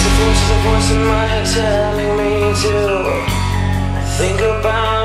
There's a voice, a voice in my head telling me to think about